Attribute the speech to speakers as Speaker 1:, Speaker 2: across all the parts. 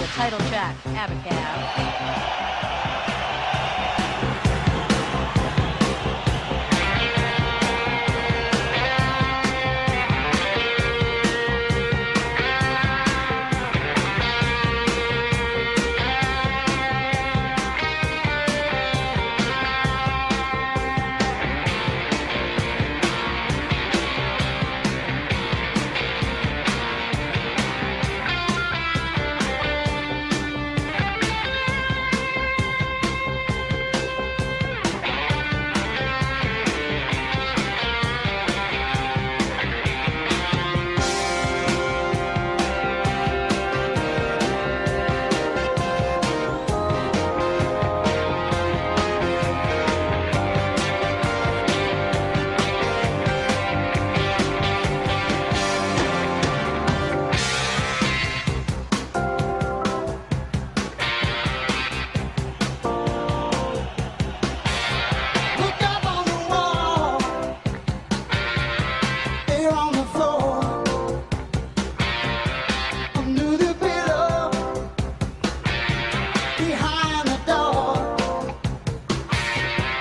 Speaker 1: the title track, Abacab.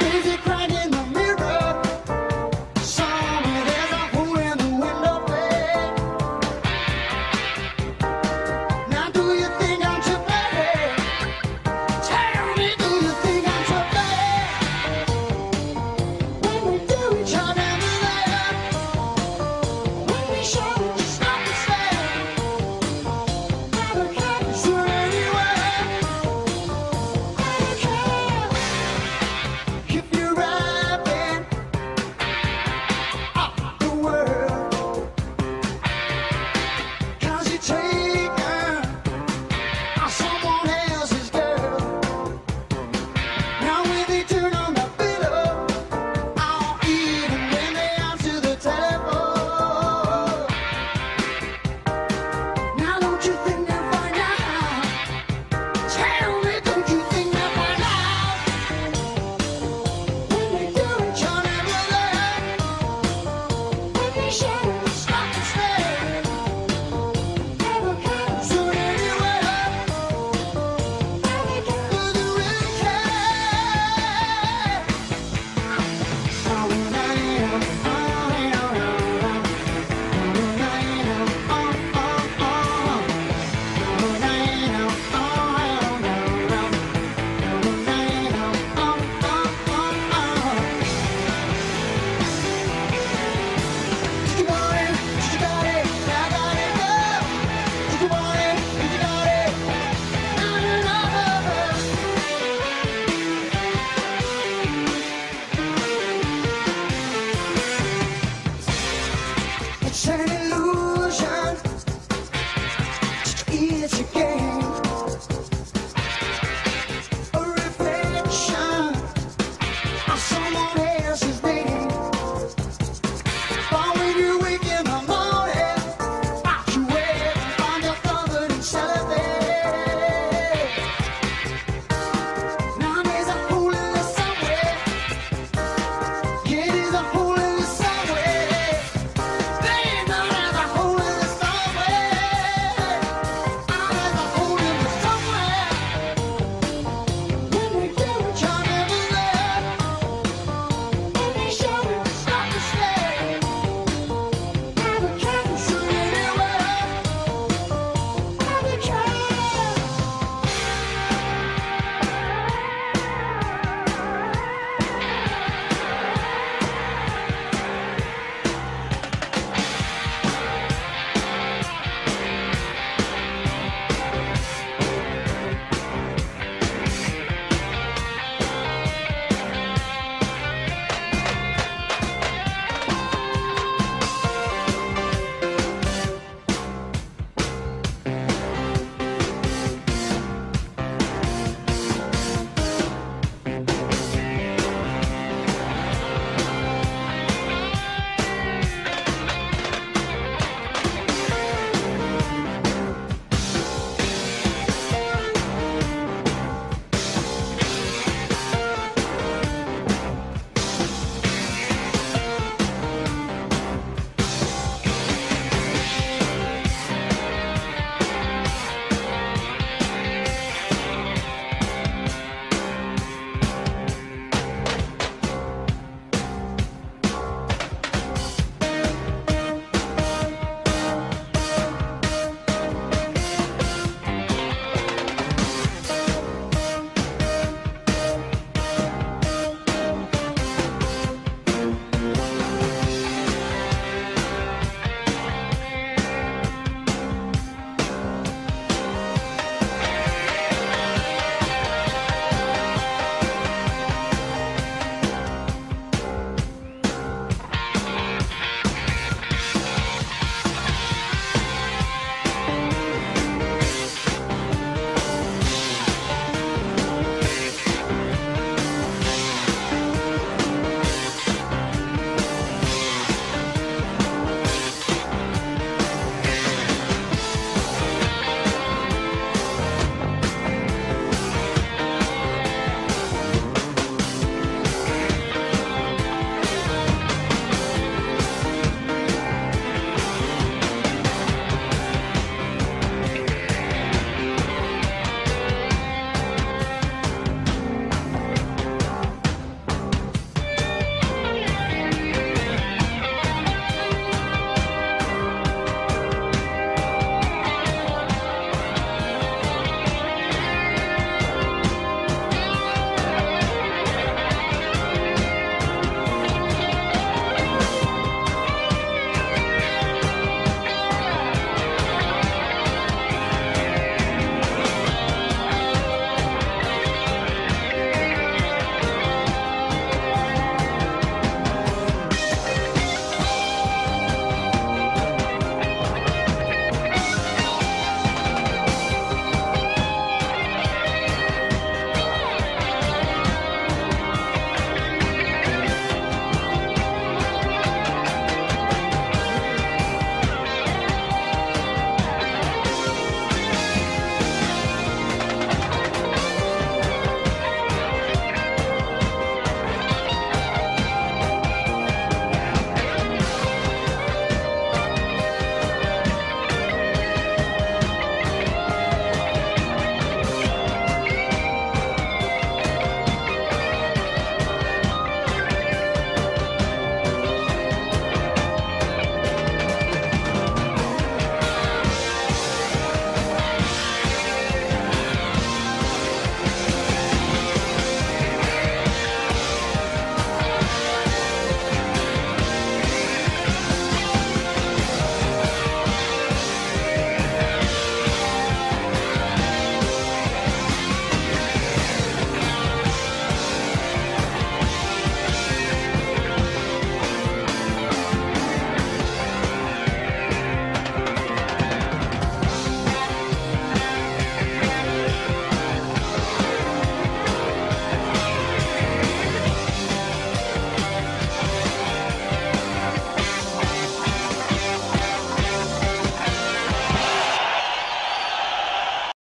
Speaker 1: Music